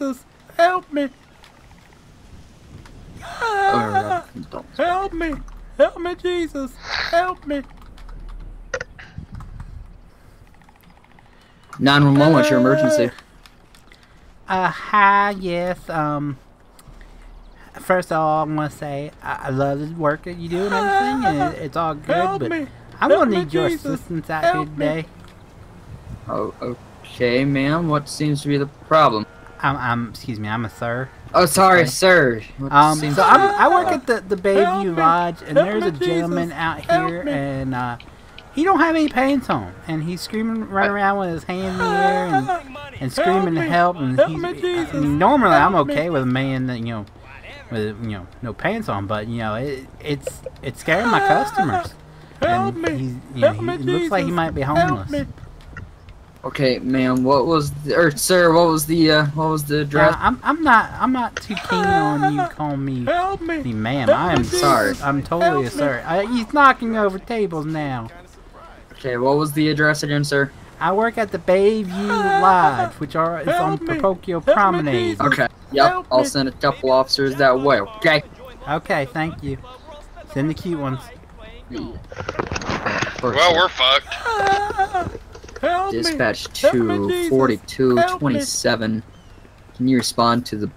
me, Jesus! Help me! Uh, don't. Help me! Help me, Jesus! Help me! 911, what's your emergency? Uh, hi, yes, um, first of all, I want to say I, love the work that you do and everything, and it's all good, Help but me. I'm gonna need your Jesus. assistance out here Help me. today. Oh, okay, ma'am. What seems to be the problem? I'm, I'm, excuse me, I'm a sir. Oh, sorry, Okay. sir. Um, so I'm, I work at the, the Bayview me. Lodge, and there's me, a gentleman Jesus. out here, and uh, he don't have any pants on, and he's screaming, running around with his hand in the air, and, and screaming to help. And Help he's, me, I mean, normally I'm Help me. okay with a man that you know, with you know no pants on, but you know it, it's it's scaring my customers. Help and me. He's, you know, Help he, me, it looks like he might be Help homeless. Me. Okay, ma'am. What was, the, or sir? What was the, uh, what was the Uh, address? I'm I'm not I'm not too keen on you calling me Help me. me ma'am. I me, am Jesus. sorry. I'm totally a Help me. sir. I, he's knocking over tables now. Okay, what was the address again, sir? I work at the Bayview Lodge, which are is on Help me. Parochial Help me, Promenade. Okay. Yep. Help I'll send a couple officers that way. Okay. Okay, thank you. Send the cute ones. Well, we're fucked. Help me. Dispatch Help to Jesus. 4227. Can you respond to the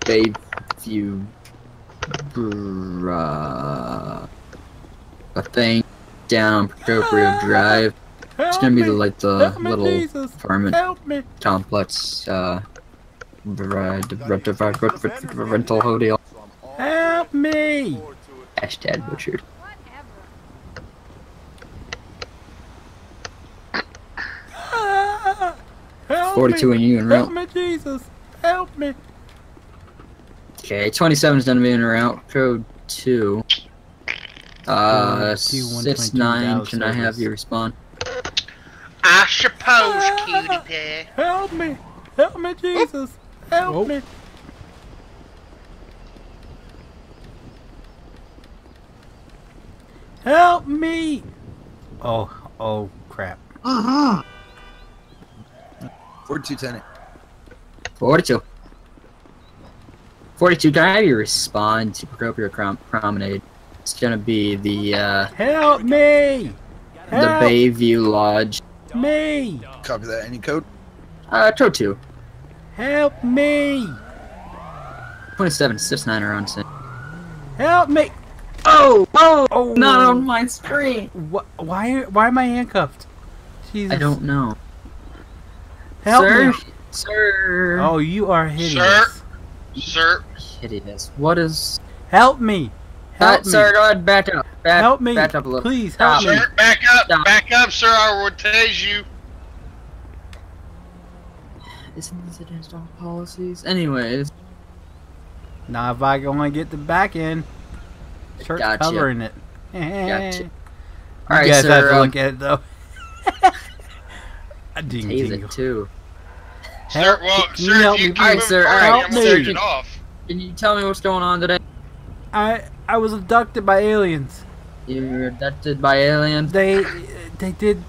Bayview br- uh, a thing down Procopio Drive? It's gonna be like the Help little Jesus. apartment Help me. complex uh rental hotel. Help me! Hashtag butchered. Help 42 me. and you en Help me, Jesus. Help me. Okay, 27 is gonna be in route. Code 2. Uh, 2, 6 9. Can I have service. you respond? I suppose, cutie pie. Help me. Help me, Jesus. Help Oh. me. Help me! Oh, oh crap. 42 tenant. 42. 42, can I have you respond to Procopio Crom- Promenade? It's gonna be the, uh, Help me! the Help Bayview Lodge. me! Copy that. Any code? Uh, code 2. Help me! 27, 6 9 are on scene. Help me! Oh! Oh! Oh, Not on my screen! Wh- why? Why am I handcuffed? Jesus. I don't know. Help Sir? me! Sir? Oh, you are hideous. Sir, hideous. What is. Help me! Uh, Help me! sir, go ahead, back up. Back, Help me! Back up a little. Please help Stop. me! sir, back up, Stop. back up, sir. I will tase you. Isn't this against all policies? Anyways, Now, if I only get the back end, shirt Gotcha. covering it. Gotcha. You alright, guys have sir. to Um, look at it though. A ding tase dingle. it too. Sir, Help- well, can sir, you help if you me, keep please? Sir, alright, I'm help me. take it off. Can you tell me what's going on today? I I was abducted by aliens. You were abducted by aliens. They they did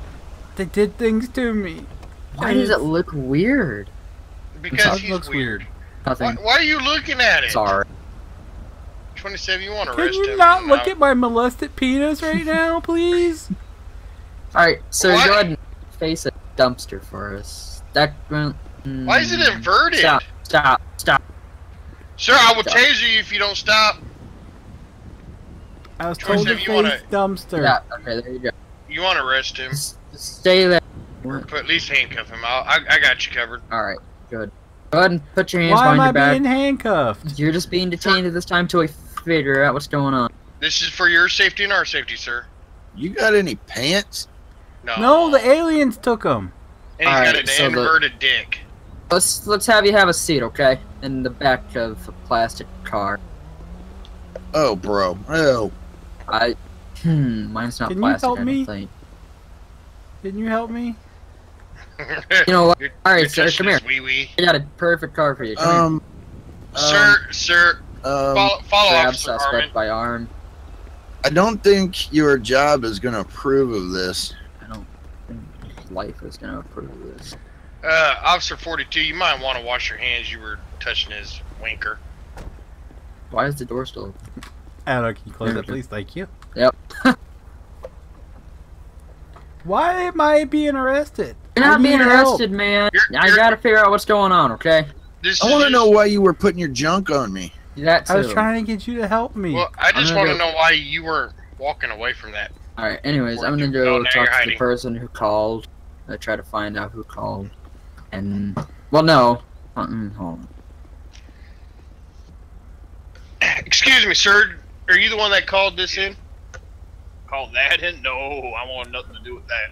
they did things to me. Why does it look weird? Because It he's looks weird. Why, Nothing. why are you looking at it? Sorry. 27, you want to Can arrest you not No. look at my molested penis right now, please? Alright, sir, What? go ahead and face a dumpster for us. That. mm, Why is it inverted? Stop, stop, stop. Sir, I will Stop. tase you if you don't stop. I was Troy told to said you wanna- face dumpster. Yeah, okay, there you go. You want to arrest him? Just, just stay there. Or put, at least handcuff him. I'll, I, I got you covered. Alright, good. Go ahead and put your hands Why am behind I your back. being handcuffed? You're just being detained at this time till we figure out what's going on. This is for your safety and our safety, sir. You got any pants? No. No, the aliens took them. And he's Alright, got an so the- dick. Let's let's have you have a seat, okay? In the back of a plastic car. Oh, bro. Oh. I hmm, mine's not Can you plastic. help I don't me? think. Can you help me? You know what? You're- All right, sir, come here. Wee wee. I got a perfect car for you. Come here. Um. Sir, sir, um, follow, follow Grab Officer suspect Harmon. by arm. I don't think your job is going to approve of this. I don't think life is gonna approve of this. Uh, Officer 42, you might want to wash your hands. You were touching his winker. Why is the door still open? I don't know. Can you close it, please? Thank you. Yep. Why am I being arrested? You're I not need being help. arrested, man. You're- I you're- gotta figure out what's going on, okay? This I want to just- know why you were putting your junk on me. That too. I was trying to get you to help me. Well, I just want gonna to know why you weren't walking away from that. Alright, anyways, I'm gonna go talk you're to the person who called. I try to find out who called. And, well, no. Uh, mm, hold on. Excuse me, sir. Are you the one that called this in? Called that in? No, I want nothing to do with that.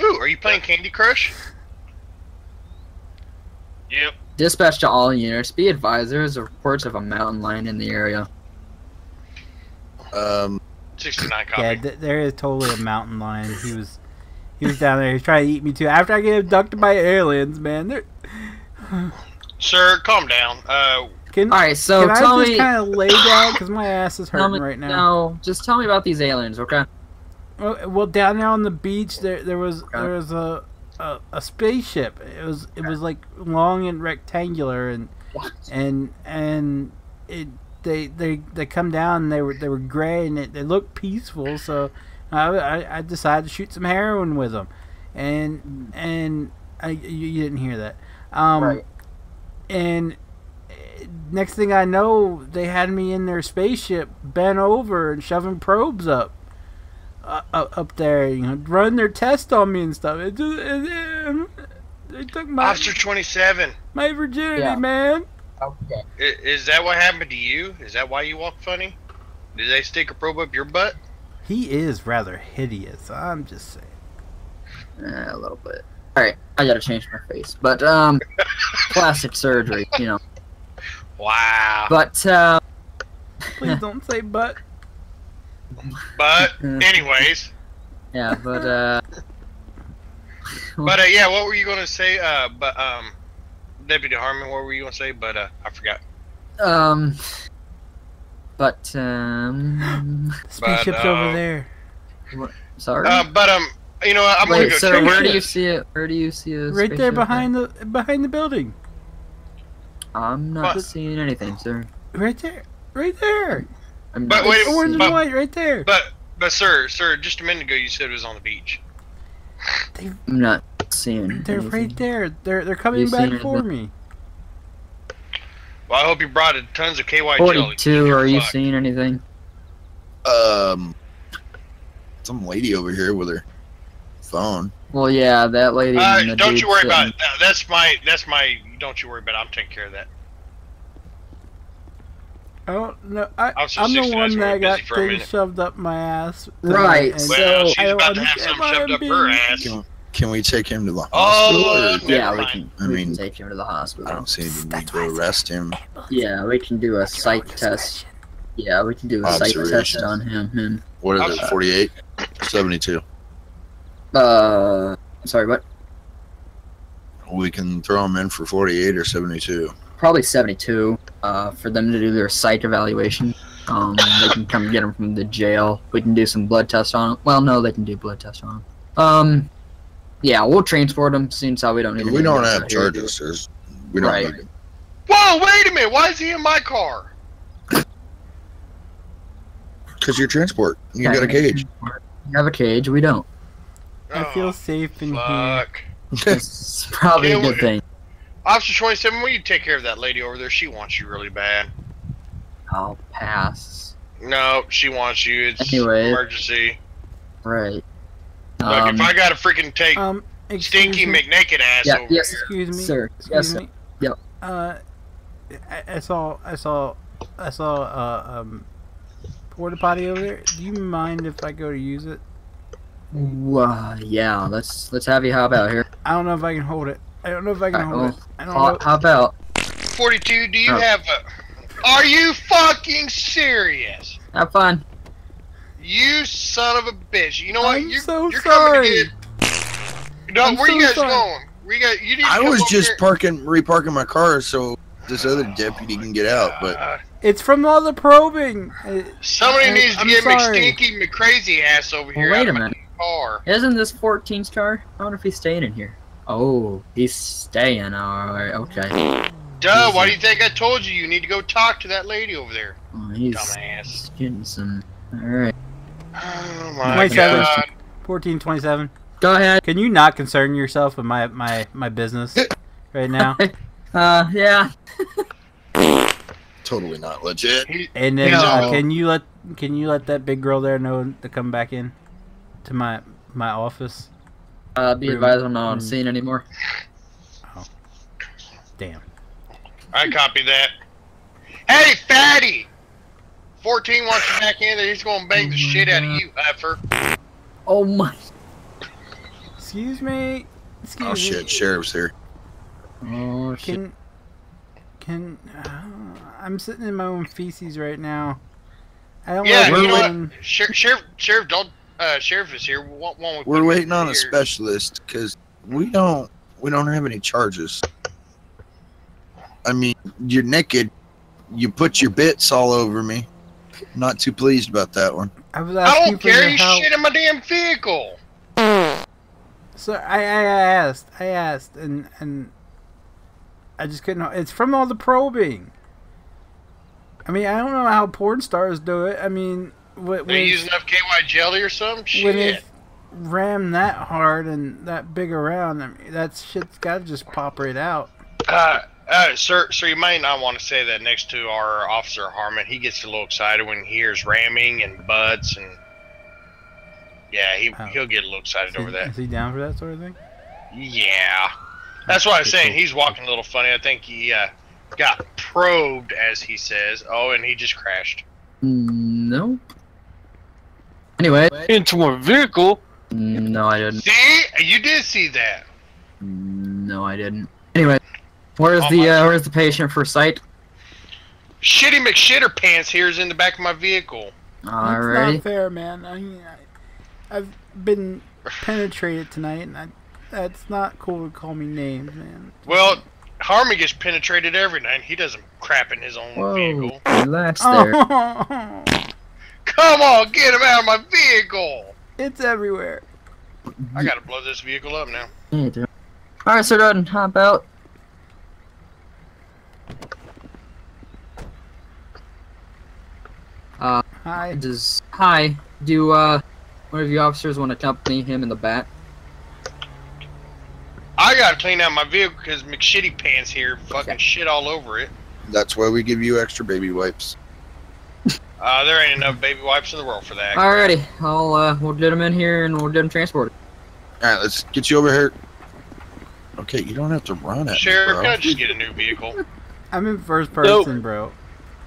Ooh, are you playing Candy Crush? Yep. Dispatch to all units. Be advised, there is reports of a mountain lion in the area. Um, 69 copy. yeah, th- there is totally a mountain lion. He was, he was down there. He's trying to eat me too. After I get abducted by aliens, man. They're, Sir, calm down. Uh, can Alright, so can tell I just me. kind of lay down because my ass is hurting me right now? No, just tell me about these aliens, okay? Well, well, down there on the beach, there there was Okay. there was a, a a spaceship. It was it was like long and rectangular, and What? and and it they they they come down. And they were they were gray and it, they looked peaceful. So I, I, I decided to shoot some heroin with them, and and I, you, you didn't hear that. Um, Right. And eh, next thing I know, they had me in their spaceship, bent over and shoving probes up uh, up up there, you know, run their test on me and stuff. It just, it, it, they took my Officer 27, my virginity, Yeah. man. Okay. i- is that what happened to you? Is that why you walk funny? Did they stick a probe up your butt? He is rather hideous. I'm just saying. Eh, a little bit. Alright, I gotta change my face. But, um, plastic surgery, you know. Wow. But, uh, Please don't say but. But, anyways. yeah, but, uh, But, uh, yeah, what were you going to say? Uh, but, um, Deputy Harmon, what were you going to say? But, uh, I forgot. um, but, um, The spaceship's uh, over there. sorry. Uh, but, um, you know? I'm gonna go so check where do you see it? Where do you see it? Right there behind the behind the building. I'm not What? seeing anything, sir. Right there. Right there. I'm But not wait, Orange and white right there. But, but, sir, sir, just a minute ago you said it was on the beach. I'm not seeing. They're anything. right there. They're they're coming You back for me. Well, I hope you brought a tons of KY jelly. Keep Forty-two. your Are you seeing anything? um, some lady over here with her phone. Well, yeah, that lady. Uh, the don't you worry sitting- about it. That's my, that's my, don't you worry about it. I'm taking care of that. I don't know. I, I was just I'm the one so we were that got busy for a things shoved up my ass. Right, and so- Well, she's I don't about to have understand some shoved up her ass. Can, can we take him to the Oh, hospital? or- Yeah, Never we can. I we mean- can take him to the hospital. I don't see any need That's to why I said arrest him. Yeah, we can do a psych test. Yeah, we can do a psych test on him. Him. What is it? Uh, 48? 72. Uh, sorry, what? We can throw him in for 48 or 72. Probably seventy-two. Uh, for them to do their psych evaluation. Um, they can come get him from the jail. We can do some blood tests on him. Well, no, they can do blood tests on him. Um, yeah, we'll transport him. Seems how we don't need. We don't have out charges. There's, we don't Right. need him. Whoa, wait a minute. Why is he in my car? Because you're transport. You got a cage. You have a cage. We don't. I oh, feel Oh, safe in here. fuck. It's probably a good we- thing. Officer 27, will you take care of that lady over there? She wants you really bad. I'll pass. No, she wants you. It's Anyway. emergency. Right. Look, Um, if I gotta freaking take Um, Stinky me. McNaked ass yeah, over yes, here. Excuse me, sir. Excuse Yes, sir. Yep. Uh, I, I saw, I saw, I saw, uh, um, porta potty over there. Do you mind if I go to use it? Uh, yeah, let's let's have you hop out here. I don't know if I can hold it. I don't know if I can Alright, hold well, it. I don't Hop, know. hop out. 42, do you Oh. have a. Are you fucking serious? Have fun. You son of a bitch. You know what? I'm you're, so you're sorry. coming to get. No, I'm where you guys sorry. going? We got you need to I was just here- parking, reparking my car so this other deputy can get out. But It's from all the probing. Somebody I- needs to I'm get sorry. McStinky McCrazy ass over Well, here. wait out a minute. car. Isn't this 14's car? I wonder if he's staying in here. Oh, he's staying. Alright, okay. Duh, why do you think I told you? You need to go talk to that lady over there. Oh, he's Dumbass. getting some. Alright. Oh my 27. god. 1427. Go ahead. Can you not concern yourself with my my my business right now? Uh, yeah. Totally not legit. And then He's uh, can you let can you let that big girl there know to come back in to my my office? Uh, be Room. advised I'm not on scene anymore. Oh, Damn. I copy that. Hey, fatty! 14 wants you back in there. He's gonna bang the Oh my shit out of you, heifer. Oh my. Excuse me. Excuse Oh me. shit, sheriff's here. Oh shit. Can can uh, I'm sitting in my own feces right now. I don't Yeah, like you know what? when- Sheriff, sheriff, sheriff, don't. Uh, sheriff is here. One, one We're waiting on a specialist because we don't we don't have any charges. I mean, you're naked. You put your bits all over me. Not too pleased about that one. I was I don't for care. your You help. shit in my damn vehicle. So I, I I asked, I asked, and and I just couldn't. It's from all the probing. I mean, I don't know how porn stars do it. I mean, when, They when, use enough KY jelly or something? when Shit. ram that hard and that big around, I mean, that shit's got to just pop right out. Uh, uh, sir, sir, you might not want to say that next to our officer Harmon. He gets a little excited when he hears ramming and butts and. Yeah, he Oh. he'll get a little excited Is he, over that. is he down for that sort of thing? Yeah, that's why I was saying he's walking a little funny. I think he uh, got probed, as he says. Oh, and he just crashed. No. Anyway. Into my vehicle. No, I didn't. See, you did see that. No, I didn't. Anyway, where's Oh the uh, where's the patient for sight? Shitty McShitter pants here is in the back of my vehicle. It's Alrighty. not fair, man. I, I I've been penetrated tonight, and I, that's not cool to call me names, man. Well, Harmon gets penetrated every night. He doesn't crap in his own Whoa, vehicle. relax there. Oh, Come on, get him out of my vehicle! it's everywhere. I gotta blow this vehicle up now. Yeah, dude. Alright, Sir Dutton, hop out. Uh, Hi. does hi? Do uh, one of you officers want to accompany him in the back? I gotta clean out my vehicle because McShitty pants here fucking shit all over it. That's why we give you extra baby wipes. Uh, there ain't enough baby wipes in the world for that. Alrighty, I'll uh, we'll get him in here and we'll get him transported. All right, let's get you over here. Okay, you don't have to run it, Sheriff, bro. can I just get a new vehicle? I'm in first person, bro.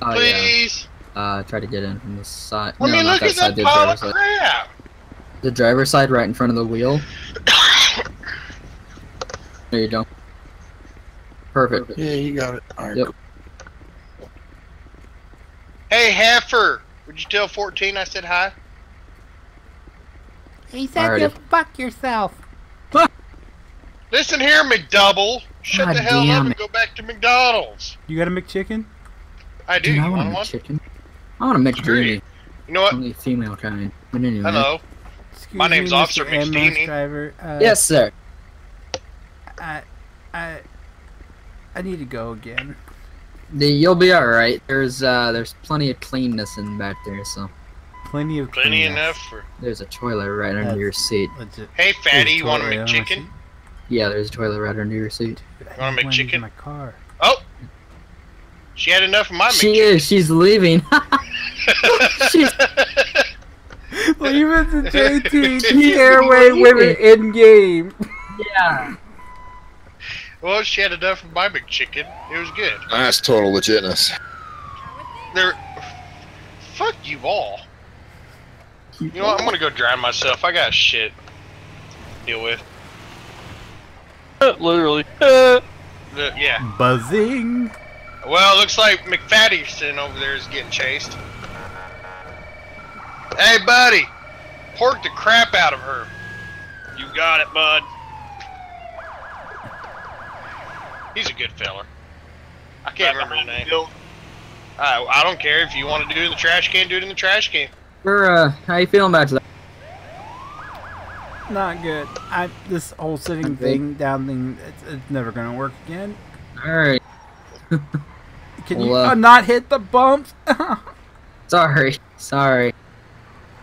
Oh yeah. Please? Uh, try to get in from the side. I no, mean, not look that at side. that The pile driver's of side. crap! The driver's side, right in front of the wheel. There you go. Perfect. Yeah, you got it. All right, Yep. cool. Hey, Heifer! Would you tell 14 I said hi? He said Alrighty. you fuck yourself. Listen here, McDouble! Shut God the hell up damn and it. go back to McDonald's! You got a McChicken? I do. Dude, I you want want a one? I want a McDreamy. You know what? Only female kind. But anyway. Hello. Excuse My name's me, Mr. Officer ambulance McSteamy. Driver. Uh, Yes, sir. I, I, I need to go again. The, you'll be all right. There's uh, there's plenty of cleanness in back there, so Plenty of Plenty cleanup. enough for. there's a toilet right under your seat. Legit. Hey, fatty, you want a Totally, I McChicken? See- Yeah, there's a toilet right under your seat. I Want a went into McChicken? My car. Oh! She had enough of my She McChicken. is. She's leaving. She's Leave it to JT. He's Scare women in game. yeah. well, she had enough of my McChicken. It was good. That's total legitness. There. Fuck you all. You know what? I'm gonna go drown myself. I got shit to deal with. Literally. Uh, The- yeah. Buzzing. Well, it looks like McFaddyson over there is getting chased. Hey, buddy. Pork the crap out of her. You got it, bud. He's a good feller. I can't remember his name. I, I don't care if you want to do it in the trash can, do it in the trash can. We're uh, how you feeling about that? Not good. I this whole sitting Okay. thing down thing. It's, it's never gonna work again. All right. Can you Well, uh, uh, not hit the bumps? Sorry. Sorry.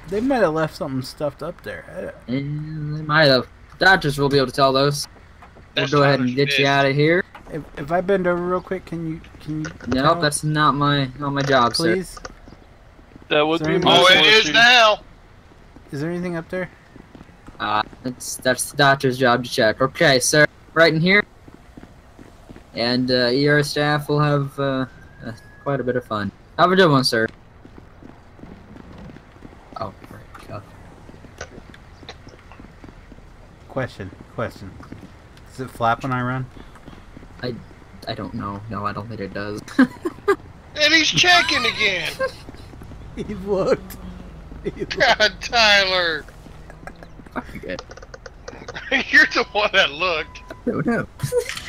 they might have left something stuffed up there. And they might have. Doctors will be able to tell those. We'll go ahead and get you out of here. If, if I bend over real quick, can you can you? Nope, that's not my not my job, sir. please. That would be my Oh, it is now. Is there anything up there? Uh, that's that's the doctor's job to check. Okay, sir, right in here. And uh, ER staff will have uh, uh, quite a bit of fun. Have a good one, sir. Oh, right, God. Question. Question. Does it flap when I run? I don't know. No, I don't think it does. And he's checking again. He looked. He looked. God, Tyler. You're the one that looked. I don't know.